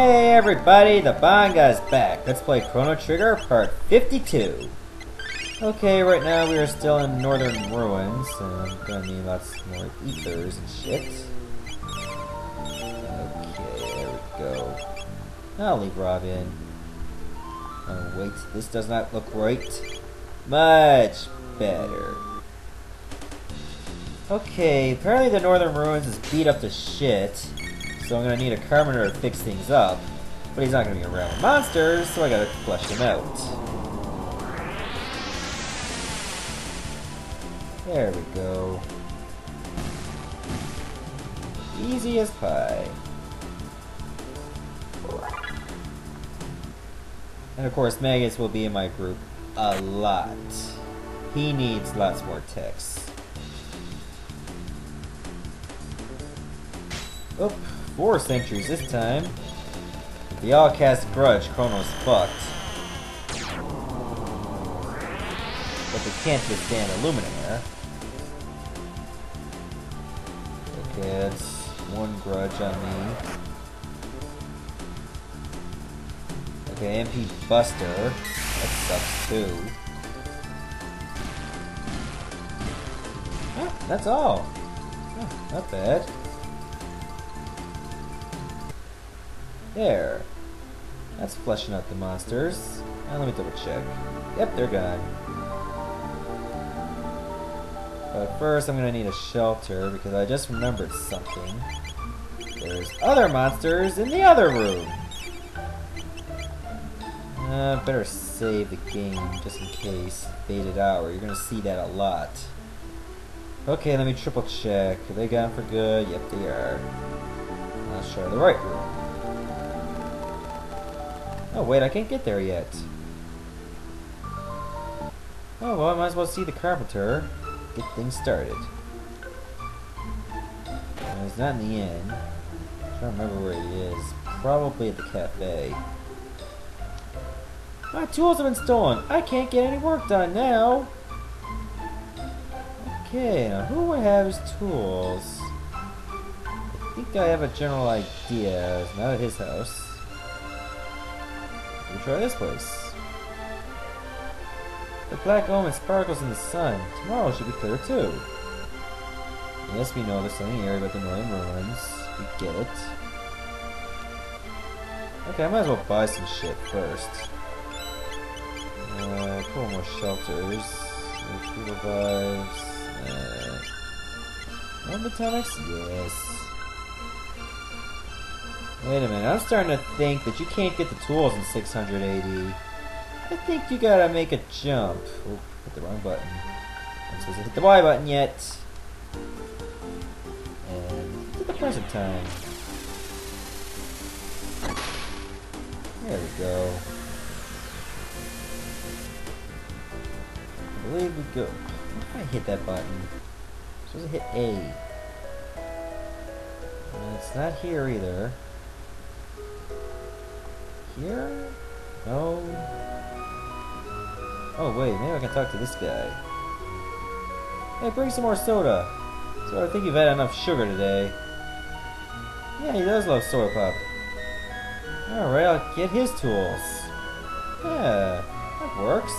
Hey everybody, the Bangaa's back. Let's play Chrono Trigger Part 52. Okay, right now we are still in Northern Ruins, so I'm gonna need lots more ethers and shit. Okay, there we go. I'll leave Robin. Oh wait, this does not look right. Much better. Okay, apparently the Northern Ruins is beat up to shit. So I'm gonna need a carpenter to fix things up. But he's not gonna be around with monsters, so I gotta flush him out. There we go. Easy as pie. And of course, Magus will be in my group a lot. He needs lots more techs. Oh, four centuries this time. The all cast grudge, Chrono's fucked. But they can't withstand Illuminaire. Okay, that's one grudge on me. Okay, MP Buster. That sucks too. That's all. Not bad. There. That's fleshing out the monsters. Now let me double check. Yep, they're gone. But first I'm gonna need a shelter because I just remembered something. There's other monsters in the other room. Uh, better save the game just in case. Faded hour. You're gonna see that a lot. Okay, let me triple check. Are they gone for good? Yep, they are. Let's try the right room. Oh wait, I can't get there yet. Oh well, I might as well see the carpenter. Get things started. Well, it's not in the inn. Trying to remember where he is. Probably at the cafe. My tools have been stolen. I can't get any work done now. Okay, now who would have his tools? I think I have a general idea. It's not at his house. Me try this place. The black omen sparkles in the sun. Tomorrow should be clear too. Yes, we know there's something here about the Northern Ruins. We get it. Okay, I might as well buy some shit first. Uh, couple more shelters. Food revives. Uh, one botanics? Yes. Wait a minute, I'm starting to think that you can't get the tools in 680. I think you gotta make a jump. Oh, hit the wrong button. I'm supposed to hit the Y button yet. And to the present time. There we go. I believe we go. Did I hit that button? I'm supposed to hit A. And it's not here either. Here? No. Oh wait, maybe I can talk to this guy. Hey, bring some more soda. So I think you've had enough sugar today. Yeah, he does love soda pop. Alright, I'll get his tools. Yeah, that works.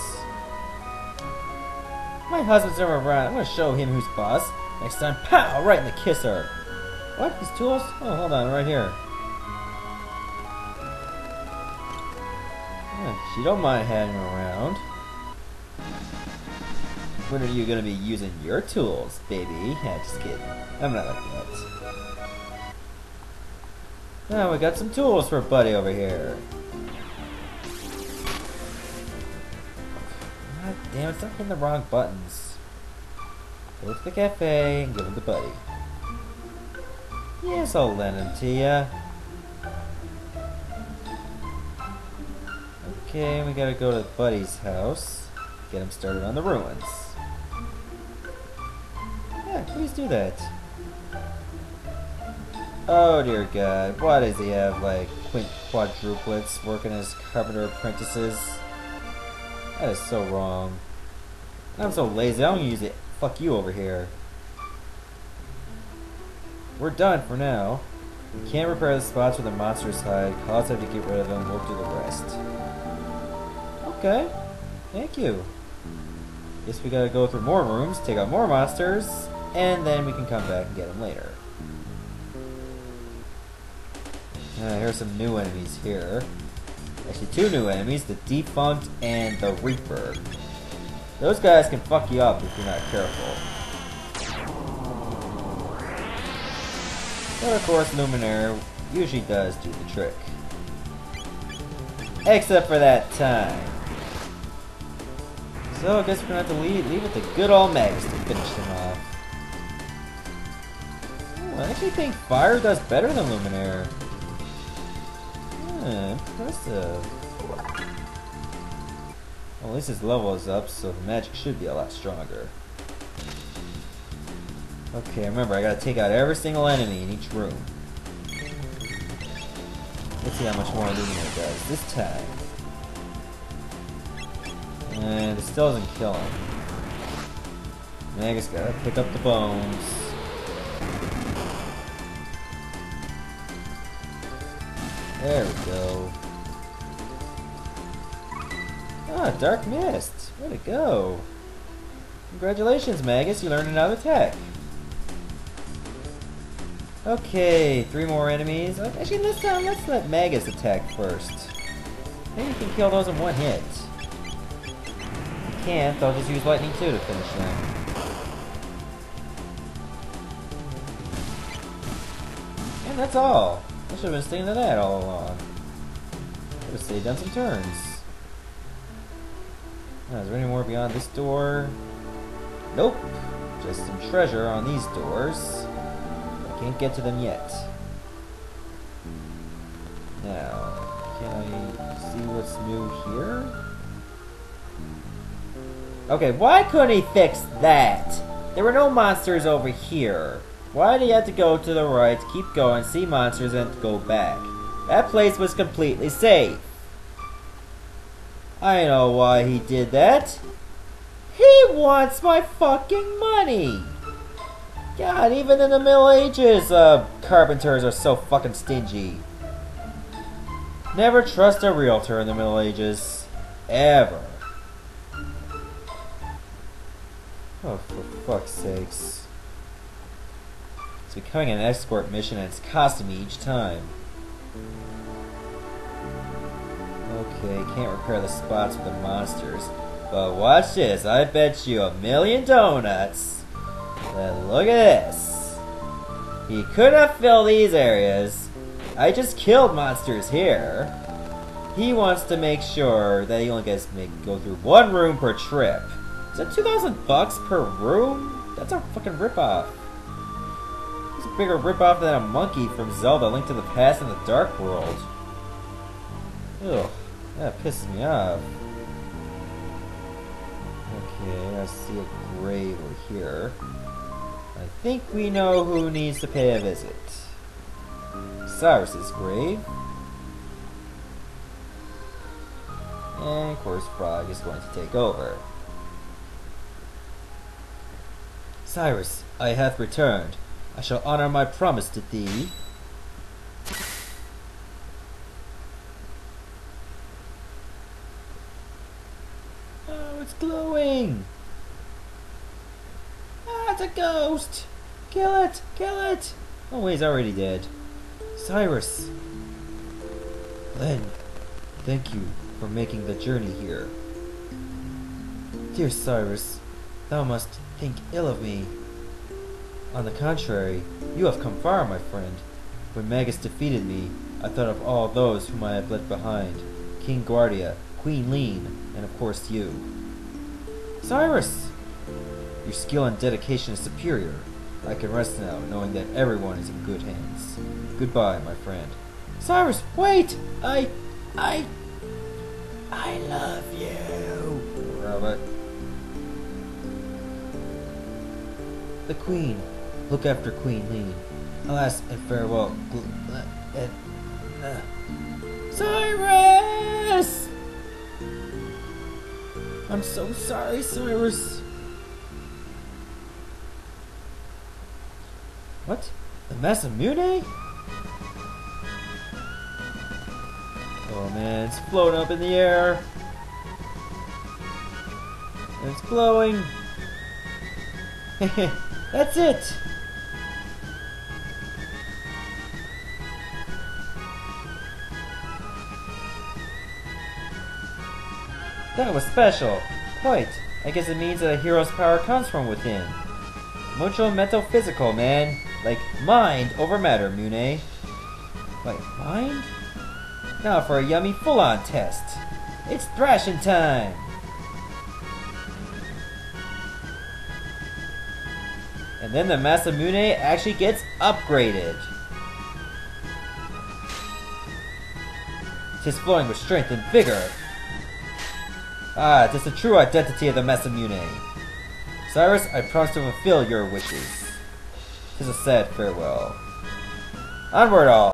My husband's never around. I'm gonna show him who's boss. Next time, pow! Right in the kisser. What? His tools? Oh, hold on, right here. She don't mind hanging around. When are you gonna be using your tools, baby? Yeah, just kidding. I'm not like that. Now we got some tools for Buddy over here. God damn, stop hitting the wrong buttons. Go to the cafe and give them to Buddy. Yes, I'll lend them to ya. Okay, we gotta go to Buddy's house. Get him started on the ruins. Yeah, please do that. Oh dear god, why does he have like quint quadruplets working as carpenter apprentices? That is so wrong. I'm so lazy, I don't use it. Fuck you over here. We're done for now. We can't repair the spots where the monsters hide. Cause have to get rid of them. We'll do the rest. Okay. Thank you. Guess we gotta go through more rooms, take out more monsters, and then we can come back and get them later. Uh, here's some new enemies here. Actually, two new enemies, the Defunct and the Reaper. Those guys can fuck you up if you're not careful. But of course, Luminaire usually does do the trick. Except for that time. So I guess we're gonna have to leave, leave it to good old Magus to finish them off. Ooh, I actually think Fire does better than Luminaire. Yeah, impressive. Well, at least his level is up, so the magic should be a lot stronger. Okay, remember, I gotta take out every single enemy in each room. Let's see how much more Luminaire does this time. And it still doesn't kill him. Magus gotta pick up the bones. There we go. Ah, Dark Mist. Way to go. Congratulations, Magus. You learned another tech. Okay, three more enemies. Uh, actually, this time, let's let Magus attack first. Maybe you can kill those in one hit. Can't, I'll just use Lightning 2 to finish them. And that's all. I should have been sticking to that all along. Could have saved on some turns. Now, is there any more beyond this door? Nope. Just some treasure on these doors. I can't get to them yet. Now, can I see what's new here? Okay, why couldn't he fix that? There were no monsters over here. Why did he have to go to the right, keep going, see monsters, and go back? That place was completely safe. I know why he did that. He wants my fucking money! God, even in the Middle Ages, uh, carpenters are so fucking stingy. Never trust a realtor in the Middle Ages. Ever. Oh, for fuck's sakes. It's becoming an escort mission and it's costing me each time. Okay, can't repair the spots with the monsters. But watch this, I bet you a million donuts that look at this. He could have filled these areas. I just killed monsters here. He wants to make sure that he only gets to go through one room per trip. Is that 2,000 bucks per room? That's a fucking ripoff. It's a bigger ripoff than a monkey from Zelda Link to the Past in the Dark World. Ugh, that pisses me off. Okay, I see a grave over here. I think we know who needs to pay a visit. Cyrus's grave. And of course Frog is going to take over. Cyrus, I have returned. I shall honor my promise to thee. Oh, it's glowing! Ah, it's a ghost! Kill it! Kill it! Oh, he's already dead. Cyrus! Glenn, thank you for making the journey here. Dear Cyrus, thou must think ill of me. On the contrary, you have come far, my friend. When Magus defeated me, I thought of all those whom I have left behind. King Guardia, Queen Leene, and of course you. Cyrus! Your skill and dedication is superior. I can rest now, knowing that everyone is in good hands. Goodbye, my friend. Cyrus, wait! I... I... I love you! Robert. The Queen. Look after Queen Leene. Alas and farewell. Gl- uh, and, uh. Cyrus! I'm so sorry, Cyrus. What? The Masamune? Oh man, it's floating up in the air. And it's glowing. That's it! That was special. Quite. I guess it means that a hero's power comes from within. Mucho metaphysical, man. Like mind over matter, Mune. Wait, mind? Now for a yummy full-on test. It's thrashing time! And then the Masamune actually gets upgraded. Tis flowing with strength and vigor. Ah, tis the true identity of the Masamune. Cyrus, I promise to fulfill your wishes. Tis a sad farewell. Onward all!